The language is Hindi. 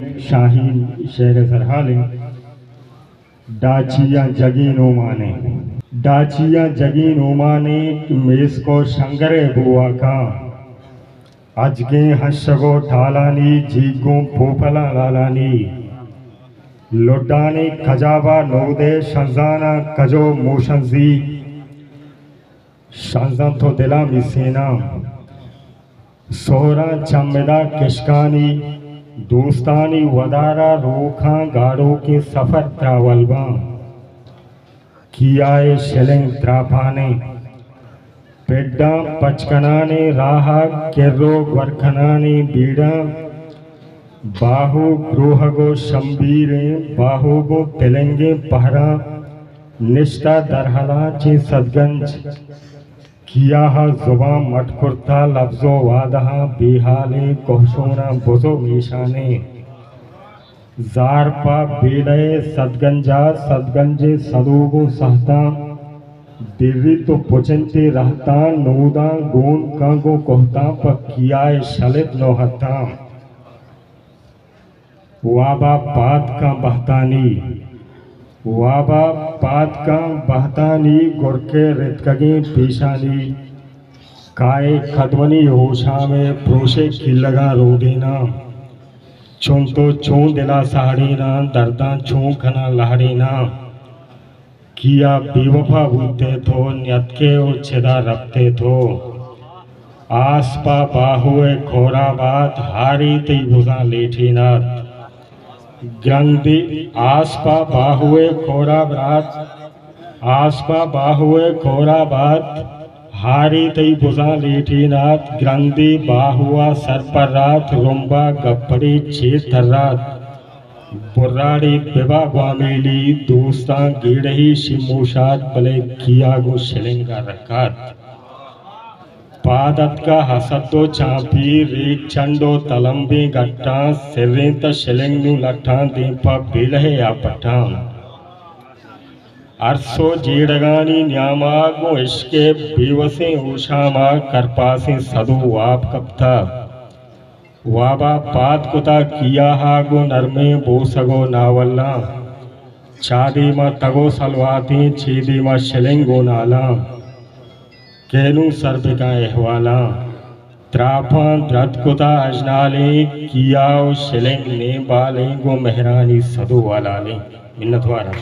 शाहीन शेर सरहाले। डाचिया जगीन ओमाने। डाचिया जगीन ओमाने, मेस को शंगरे बुआ का। अजगे हशगो ठालानी जीगो पोफला लालानी। लोटानी खजाबा नोदे, शंजाना कजो मोशंजी। शंजन तो दिला मिसेना सोहरा चमेदा किशकानी। दोस्तानी वदारा रोखा गाड़ो के सफ़र त्रावलबा कियाए शिलिंग त्रापाने, पेड्डा पचकनाने, राहा केर्रो वर्खनाने, बीड़ा, बाहु ग्रोहगो शंबीरे, बाहुगो तेलंगे पहरा, निष्ठा दरहला चे सदगंज। किया जुबा मटकुर्ता लफ्जो वादहा बेहाले कोहशोना बुजो मीशाने। जारपा बेड़े सदगंजा, सदगंजे सदोगो सहता। दिर्री तो पुचनते रहता, नोदा गोन कागो कोहता पर किया शलित नोहता। वाबा पात का बहतानी। वाबा पात का बहतानी गुरके रितकगे पेशानी। काय खदवनी होशा में प्रोशे की लगा रो देना चुन तो चूं दिला सहाड़ी ना दर्दा चूं खना लहड़ी ना किया बेवफा भूलते थो न्यत के उछेदा रखते थो। आस आसपा बाहुए खोरा बात हारी ती बुजा लेठी नाथ ग्रंथि आसपा बाहुए खोरा ब्रात। आसपा बाहुए खोरा बात। हारी तई बुजा लेठी नाथ ग्रंथि बाहुआ सर पर रात। रुम्बा गप्पड़ी छे रात। बुर्राड़ी बिबा ग्वामेली दोस्ता गिड़ही शिमोशात बले किया गो शिलिंगा रकात। पादत्सो चापी रीक्षंडो तलंबी घट्टा शरीत शिलिंगु लठा दीप बिलहे अपटा अर्सो जीड़गानी न्यामागो इश्के बीवसे उषा मा कर्पासी सदु वाप कपथा वाबा पात कुता किया हागो नरमे बोसगो नावल्ला चादी मा तगो सलवाती छीदी मा शिलिंगो नाला केनु सर्प का अहवाला त्राफन द्रतकुता अजनाले, कियाओ शिलिंग ने बाले गो मेहरानी सदो वाला ने मिन्नत वारा